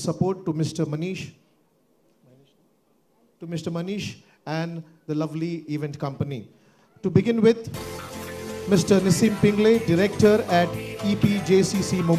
support to Mr. Manish, to Mr. Manish and the lovely event company. To begin with, Mr. Nisim Pingle, Director at EPJCC Mumbai.